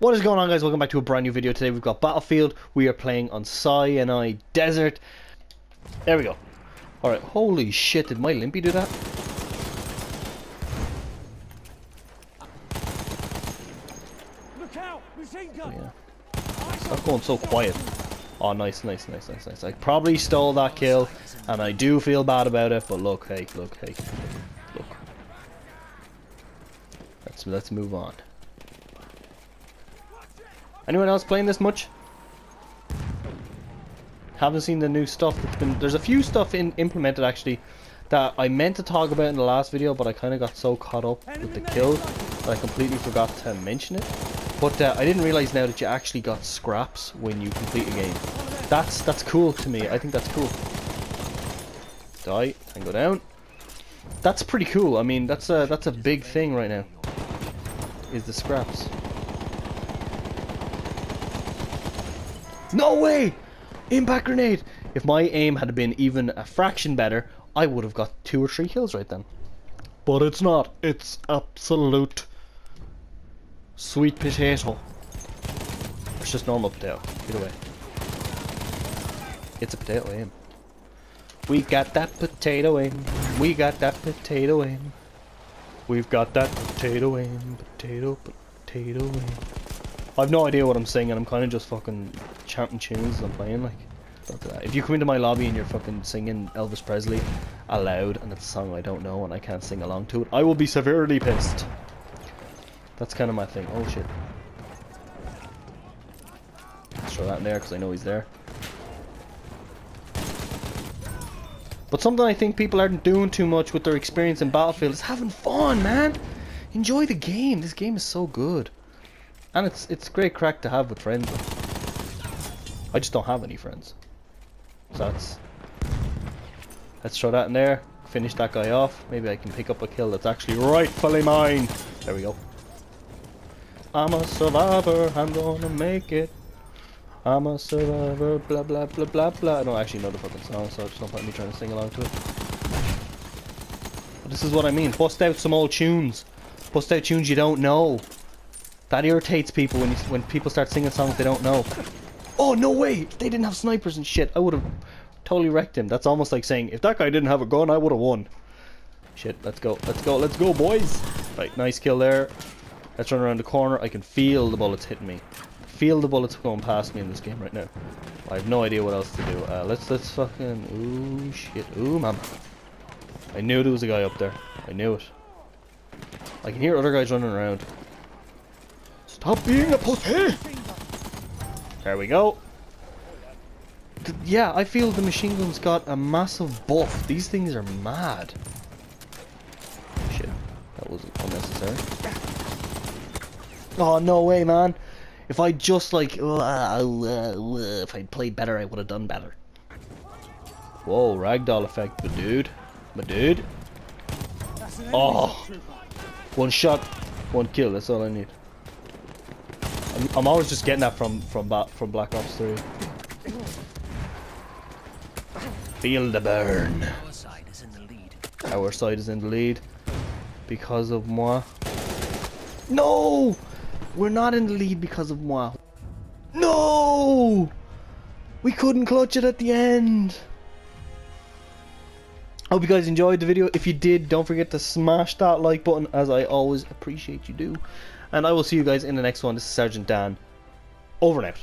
What is going on guys? Welcome back to a brand new video. Today we've got Battlefield. We are playing on Sinai Desert. There we go. Alright, holy shit, did my Limpy do that? Look out! Machine gun! Oh, yeah. Stop going so quiet. Oh, nice, nice, nice, nice, nice. I probably stole that kill, and I do feel bad about it, but look, hey, look, hey, look. Let's, let's move on. Anyone else playing this much? Haven't seen the new stuff that's been... There's a few stuff in implemented, actually, that I meant to talk about in the last video, but I kind of got so caught up with the kill that I completely forgot to mention it. But uh, I didn't realize now that you actually got scraps when you complete a game. That's that's cool to me. I think that's cool. Die and go down. That's pretty cool. I mean, that's a that's a big thing right now. Is the scraps. No way! Impact grenade! If my aim had been even a fraction better, I would have got two or three kills right then. But it's not. It's absolute sweet potato. It's just normal potato. Either way. It's a potato aim. We got that potato aim. We got that potato aim. We've got that potato aim. Potato, potato aim. I've no idea what I'm saying, and I'm kind of just fucking chanting tunes as I'm playing. Like. If you come into my lobby and you're fucking singing Elvis Presley aloud, and it's a song I don't know and I can't sing along to it, I will be severely pissed. That's kind of my thing. Oh shit. Let's throw that in there because I know he's there. But something I think people aren't doing too much with their experience in Battlefield is having fun, man. Enjoy the game. This game is so good. And it's it's great crack to have with friends. I just don't have any friends. So that's... Let's throw that in there. Finish that guy off. Maybe I can pick up a kill that's actually rightfully mine. There we go. I'm a survivor. I'm gonna make it. I'm a survivor. Blah blah blah blah blah. I don't actually know the fucking song, so it's no point me trying to sing along to it. But this is what I mean. Bust out some old tunes. Bust out tunes you don't know. That irritates people when you, when people start singing songs they don't know. Oh no way! They didn't have snipers and shit, I would have totally wrecked him. That's almost like saying, if that guy didn't have a gun, I would have won. Shit, let's go, let's go, let's go, boys! Right, nice kill there. Let's run around the corner. I can feel the bullets hitting me. Feel the bullets going past me in this game right now. I have no idea what else to do. Uh, let's let's fucking ooh shit ooh mama. I knew there was a guy up there. I knew it. I can hear other guys running around. Stop being a pussy! There we go. Yeah, I feel the machine gun's got a massive buff. These things are mad. Shit, that was unnecessary. Oh, no way, man. If I just like, uh, uh, uh, if I'd played better, I would have done better. Whoa, ragdoll effect, my dude. My dude. Oh. One shot, one kill, that's all I need. I'm, always just getting that from from from Black Ops 3. Feel the burn. Our side is in the lead. Our side is in the lead because of moi. No! We're not in the lead because of moi. No! We couldn't clutch it at the end. Hope you guys enjoyed the video. If you did, don't forget to smash that like button as I always appreciate you do. And I will see you guys in the next one. This is Sergeant Dann. Over and out.